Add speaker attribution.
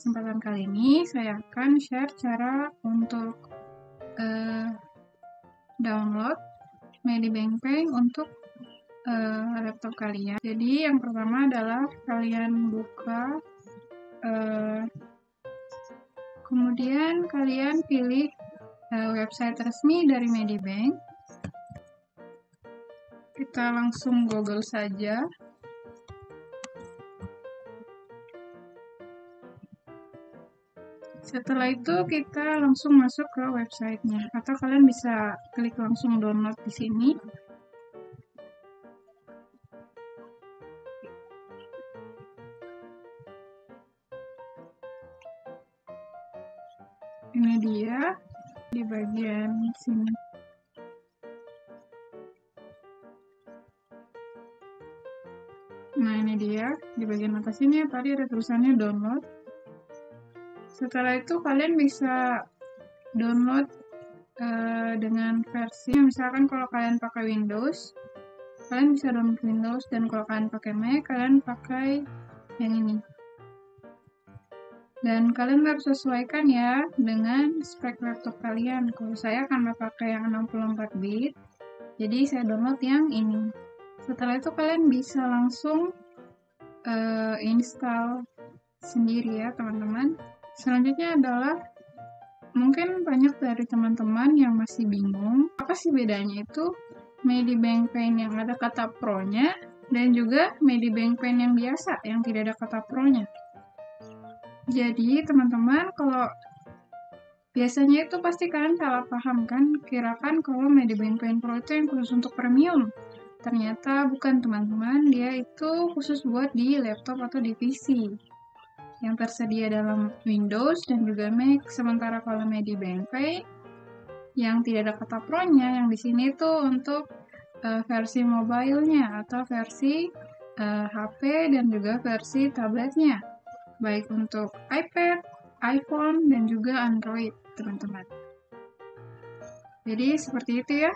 Speaker 1: kesempatan kali ini saya akan share cara untuk uh, download Medibank Pay untuk uh, laptop kalian. Jadi yang pertama adalah kalian buka, uh, kemudian kalian pilih uh, website resmi dari Medibank. Kita langsung Google saja. Setelah itu kita langsung masuk ke websitenya atau kalian bisa klik langsung download di sini. Ini dia di bagian sini. Nah ini dia di bagian atas ini tadi ada tulisannya download setelah itu kalian bisa download uh, dengan versi misalkan kalau kalian pakai Windows kalian bisa download Windows dan kalau kalian pakai Mac kalian pakai yang ini. Dan kalian harus sesuaikan ya dengan spek laptop kalian. Kalau saya karena pakai yang 64 bit jadi saya download yang ini. Setelah itu kalian bisa langsung uh, install sendiri ya teman-teman Selanjutnya adalah mungkin banyak dari teman-teman yang masih bingung apa sih bedanya itu Medibank Pen yang ada kata pro-nya dan juga Medibank Pen yang biasa yang tidak ada kata pro-nya. Jadi teman-teman kalau biasanya itu pasti kalian salah paham kan kirakan kalau Medibank Pen Pro itu yang khusus untuk premium. Ternyata bukan teman-teman, dia itu khusus buat di laptop atau di PC yang tersedia dalam Windows dan juga Mac. Sementara kalau Medibank Pay yang tidak ada kata pro-nya, yang di sini itu untuk uh, versi mobilenya atau versi uh, eh, HP dan juga versi tabletnya, baik untuk iPad, iPhone, dan juga Android, teman-teman. Jadi seperti itu ya.